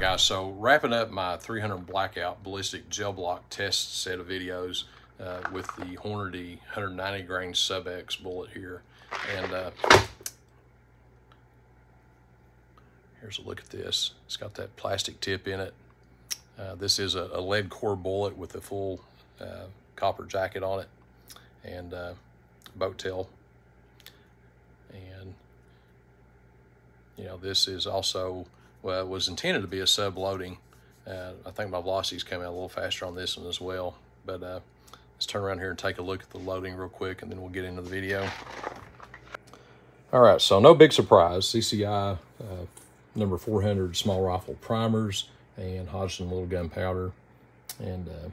Right, guys, so wrapping up my 300 blackout ballistic gel block test set of videos uh, with the Hornady 190 grain sub X bullet here. And uh, here's a look at this. It's got that plastic tip in it. Uh, this is a, a, lead core bullet with a full uh, copper jacket on it and uh, boat tail. And, you know, this is also well, was intended to be a sub loading. Uh, I think my velocities came out a little faster on this one as well. But uh, let's turn around here and take a look at the loading real quick and then we'll get into the video. All right, so no big surprise. CCI uh, number 400 small rifle primers and Hodgdon little gun powder and uh,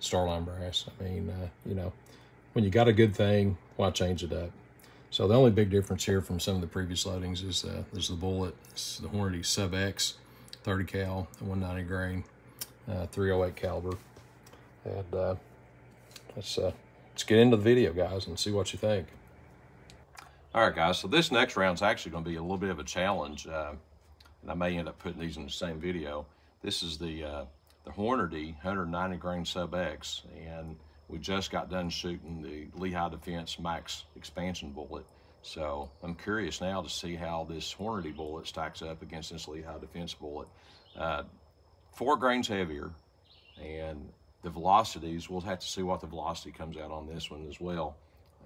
Starline brass. I mean, uh, you know, when you got a good thing, why change it up? So the only big difference here from some of the previous loadings is uh, there's the bullet, it's the Hornady Sub X, 30 cal, 190 grain, uh, 308 caliber. And uh, let's, uh, let's get into the video, guys, and see what you think. All right, guys, so this next round is actually going to be a little bit of a challenge. Uh, and I may end up putting these in the same video. This is the, uh, the Hornady 190 grain Sub X. And we just got done shooting the Lehigh Defense Max expansion bullet. So I'm curious now to see how this Hornady bullet stacks up against this Lehigh Defense bullet. Uh, four grains heavier and the velocities, we'll have to see what the velocity comes out on this one as well.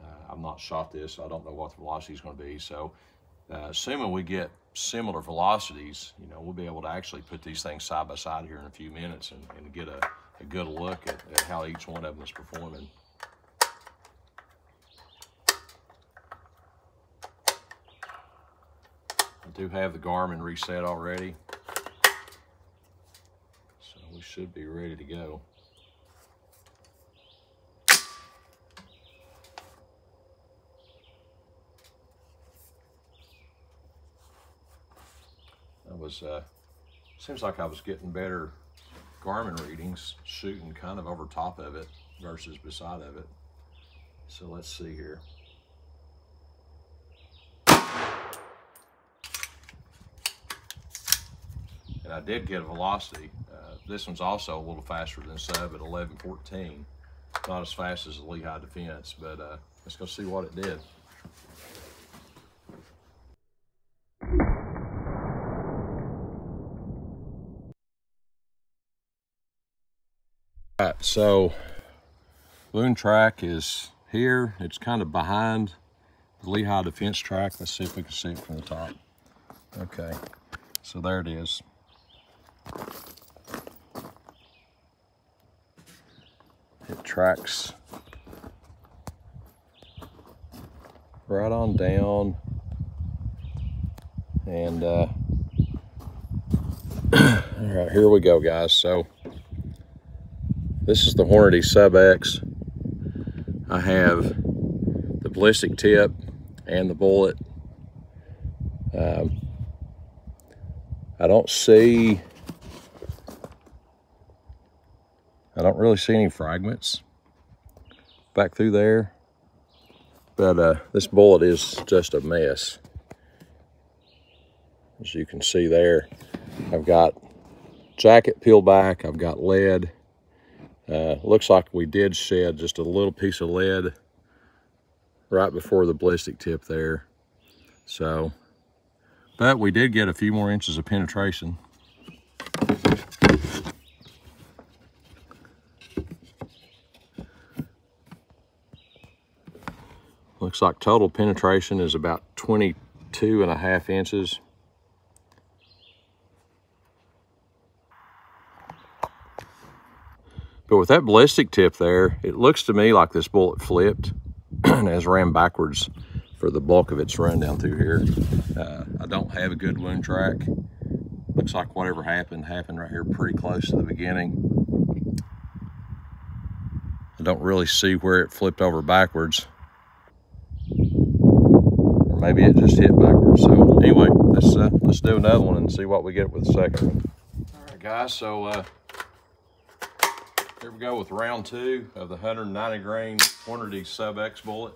Uh, I've not shot this, so I don't know what the velocity is going to be. So uh, assuming we get similar velocities, you know, we'll be able to actually put these things side by side here in a few minutes and, and get a a good look at, at how each one of them is performing. I do have the Garmin reset already, so we should be ready to go. That was, uh, seems like I was getting better Garmin readings shooting kind of over top of it versus beside of it. So let's see here. And I did get a velocity. Uh, this one's also a little faster than sub at 1114. Not as fast as the Lehigh Defense, but uh, let's go see what it did. So wound track is here. It's kind of behind the Lehigh Defense track. Let's see if we can see it from the top. Okay, so there it is. It tracks right on down. And uh, all right, here we go, guys. So this is the Hornady Sub X. I have the ballistic tip and the bullet. Um, I don't see, I don't really see any fragments back through there. But uh, this bullet is just a mess. As you can see there, I've got jacket peeled back, I've got lead, uh, looks like we did shed just a little piece of lead right before the ballistic tip there. So, but we did get a few more inches of penetration. Looks like total penetration is about 22 and a half inches. But with that ballistic tip there, it looks to me like this bullet flipped and has ran backwards for the bulk of its run down through here. Uh, I don't have a good wound track. Looks like whatever happened, happened right here pretty close to the beginning. I don't really see where it flipped over backwards. Or maybe it just hit backwards. So anyway, let's, uh, let's do another one and see what we get with the second one. All right, guys, so uh, here we go with round two of the 190 grain Hornady Sub X bullet.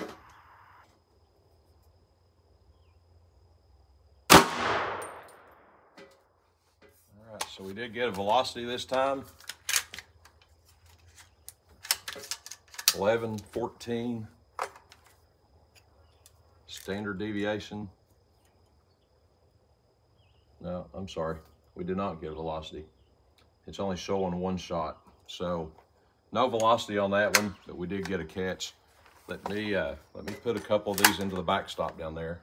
All right, so we did get a velocity this time. 11, 14, Standard deviation. No, I'm sorry. We did not get a velocity. It's only showing one shot. So no velocity on that one, but we did get a catch. Let me uh, let me put a couple of these into the backstop down there.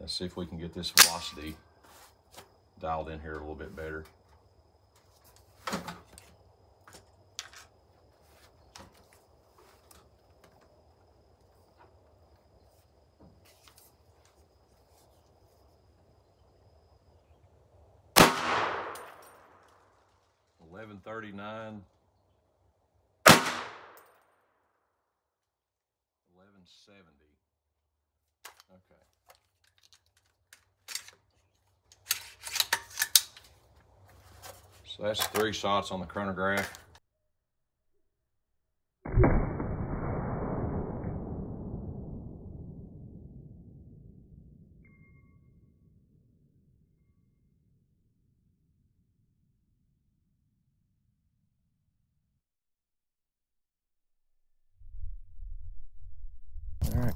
Let's see if we can get this velocity dialed in here a little bit better. Eleven thirty nine. Eleven seventy. Okay. So that's three shots on the chronograph.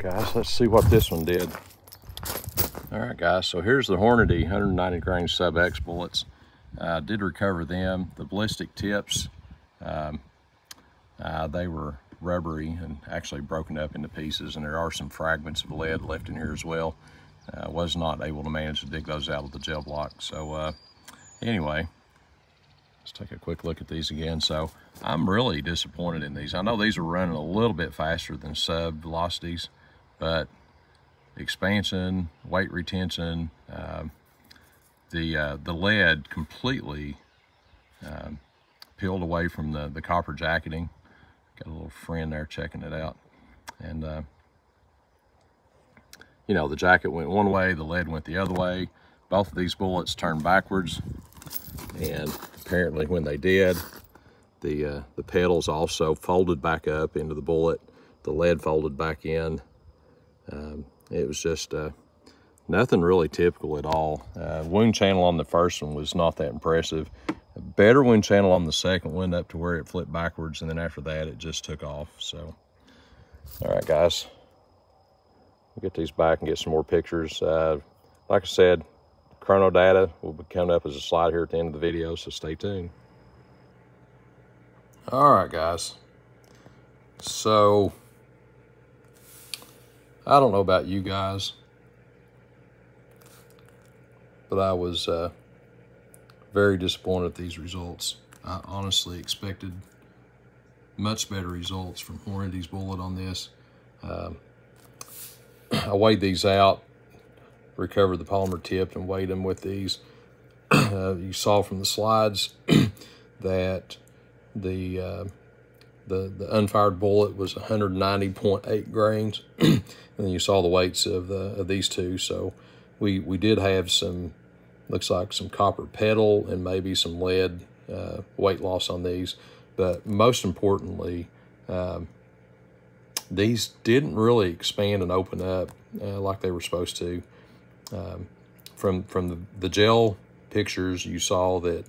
Right, guys, let's see what this one did. All right, guys, so here's the Hornady 190 grain sub X bullets. Uh, did recover them. The ballistic tips, um, uh, they were rubbery and actually broken up into pieces, and there are some fragments of lead left in here as well. Uh, was not able to manage to dig those out of the gel block. So uh, anyway, let's take a quick look at these again. So I'm really disappointed in these. I know these are running a little bit faster than sub velocities, but expansion, weight retention, uh, the uh, the lead completely uh, peeled away from the, the copper jacketing. Got a little friend there checking it out. And, uh, you know, the jacket went one way, the lead went the other way. Both of these bullets turned backwards. And apparently when they did, the, uh, the petals also folded back up into the bullet. The lead folded back in. Um, it was just, uh, Nothing really typical at all. Uh, wound channel on the first one was not that impressive. A better wound channel on the second one up to where it flipped backwards and then after that it just took off. So, all right guys, we'll get these back and get some more pictures. Uh, like I said, chrono data will be coming up as a slide here at the end of the video, so stay tuned. All right, guys. So, I don't know about you guys, but I was uh, very disappointed at these results. I honestly expected much better results from Hornady's bullet on this. Um, I weighed these out, recovered the polymer tip and weighed them with these. Uh, you saw from the slides that the, uh, the the unfired bullet was 190.8 grains, and then you saw the weights of the of these two. So we we did have some looks like some copper petal and maybe some lead uh, weight loss on these. But most importantly um, these didn't really expand and open up uh, like they were supposed to. Um, from from the, the gel pictures you saw that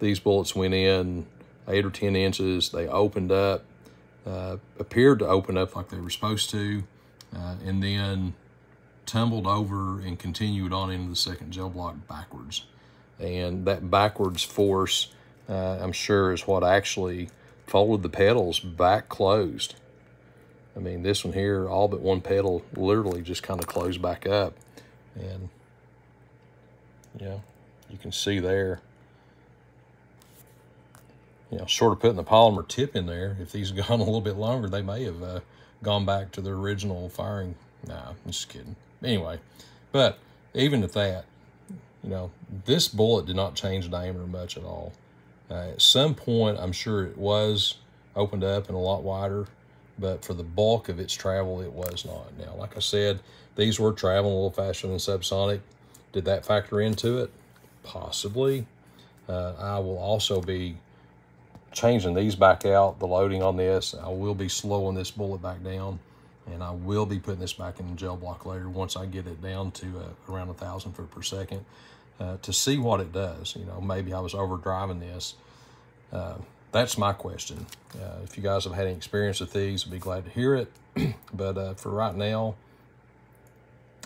these bullets went in eight or ten inches they opened up uh, appeared to open up like they were supposed to uh, and then tumbled over and continued on into the second gel block backwards. And that backwards force, uh, I'm sure, is what actually folded the petals back closed. I mean, this one here, all but one petal literally just kind of closed back up. And, yeah, you can see there, you know, sort of putting the polymer tip in there. If these gone a little bit longer, they may have uh, gone back to their original firing. Nah, I'm just kidding anyway, but even at that, you know, this bullet did not change diameter much at all. Uh, at some point, I'm sure it was opened up and a lot wider, but for the bulk of its travel, it was not. Now, like I said, these were traveling a little faster than subsonic. Did that factor into it? Possibly. Uh, I will also be changing these back out, the loading on this. I will be slowing this bullet back down and I will be putting this back in the gel block later once I get it down to uh, around a thousand foot per second. uh, to see what it does. You know, maybe I was overdriving this. Uh, that's my question. Uh, if you guys have had any experience with these, I'd be glad to hear it. but uh, for right now,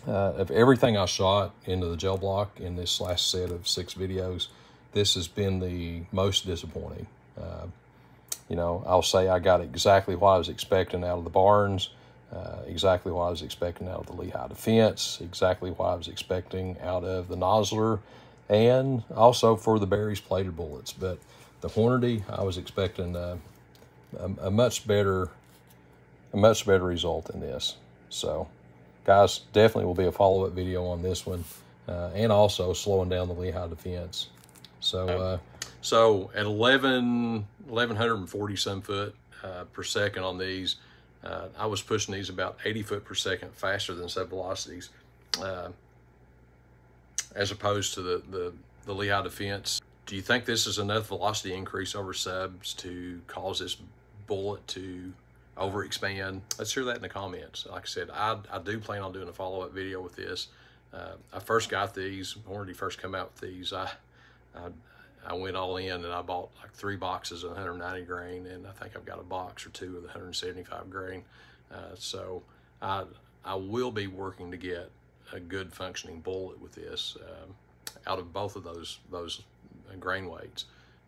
uh, of everything I shot into the gel block in this last set of six videos, this has been the most disappointing. Uh, you know, I'll say I got exactly what I was expecting out of the Barnes, uh, exactly what I was expecting out of the Lehigh Defense, exactly what I was expecting out of the Nosler, and also for the Berry's plated bullets. But the Hornady, I was expecting a, a, a much better, a much better result than this. So, guys, definitely will be a follow-up video on this one, uh, and also slowing down the Lehigh Defense. So, uh, so at 11, 1140 some foot uh, per second on these, uh, I was pushing these about 80 foot per second faster than sub velocities, uh, as opposed to the, the, the Lehigh Defense. Do you think this is enough velocity increase over subs to cause this bullet to overexpand? Let's hear that in the comments. Like I said, I, I do plan on doing a follow-up video with this. Uh, I first got these, when did he first come out with these, I, I, I went all in and I bought like three boxes of 190 grain, and I think I've got a box or two of the 175 grain. Uh, so I I will be working to get a good functioning bullet with this um, out of both of those those grain weights.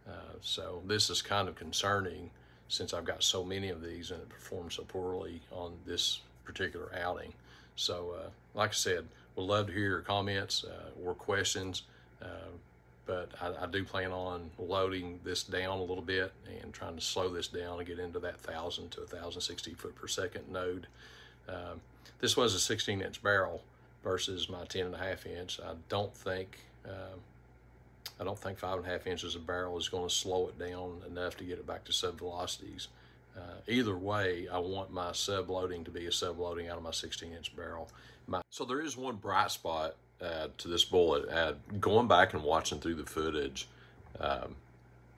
Uh, so this is kind of concerning since I've got so many of these and it performed so poorly on this particular outing. So uh, like I said, we'd love to hear your comments uh, or questions. But I, I, do plan on loading this down a little bit and trying to slow this down and get into that 1,000 to 1,060 foot per second node. Um, this was a 16 inch barrel versus my 10 and a half inch. I don't think uh, I don't think five and a half inches of barrel is going to slow it down enough to get it back to sub velocities. Uh, either way, I want my sub loading to be a sub loading out of my 16 inch barrel. My, so there is one bright spot uh, to this bullet. Uh, going back and watching through the footage, um,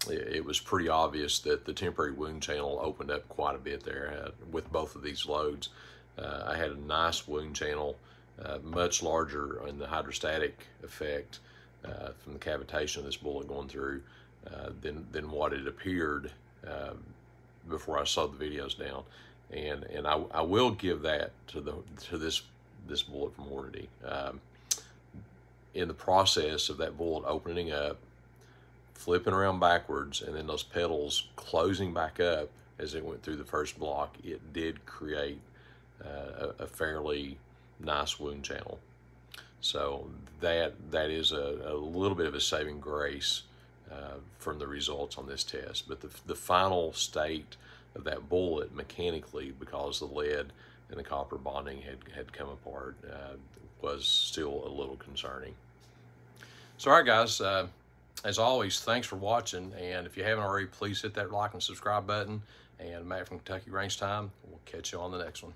it, it, was pretty obvious that the temporary wound channel opened up quite a bit there uh, with both of these loads. Uh, I had a nice wound channel, uh, much larger in the hydrostatic effect from the cavitation of this bullet going through than, than what it appeared um, before I saw the videos down. And, and I, I will give that to the to this this bullet from Hornady. Um, in the process of that bullet opening up, flipping around backwards, and then those petals closing back up as it went through the first block, it did create uh, a, a, fairly nice wound channel. So that that is a, a little bit of a saving grace uh, from the results on this test. But the, the final state of that bullet mechanically, because the lead and the copper bonding had, had come apart, uh, was still a little concerning. So, all right, guys, uh, as always, thanks for watching. And if you haven't already, please hit that like and subscribe button. And Matt from Kentucky Range Time, we'll catch you on the next one.